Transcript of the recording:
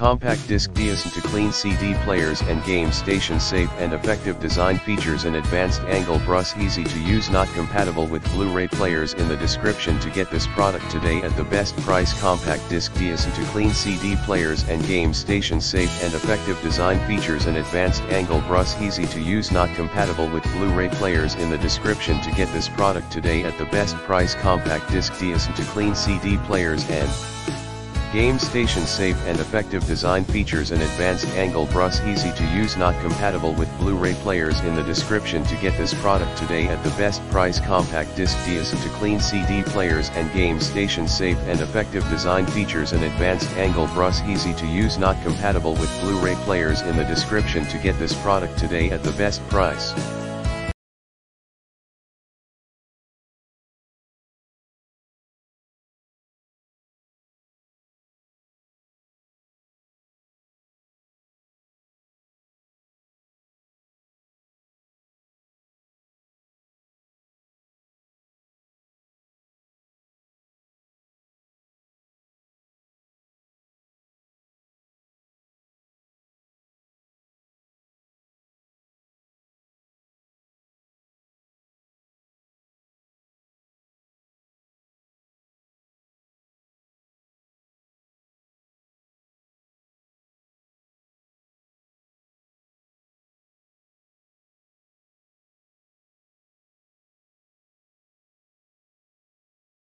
Compact disc decent to clean CD players and game station safe and effective design features an advanced angle brush easy to use not compatible with Blu-ray players in the description to get this product today at the best price. Compact disc decent to clean CD players and game station safe and effective design features an advanced angle brush easy to use not compatible with Blu-ray players in the description to get this product today at the best price. Compact disc decent to clean CD players and Game Station safe and effective design features an advanced angle brush easy to use not compatible with Blu-ray players in the description to get this product today at the best price compact disc decent to clean CD players and Game Station safe and effective design features an advanced angle brush easy to use not compatible with Blu-ray players in the description to get this product today at the best price.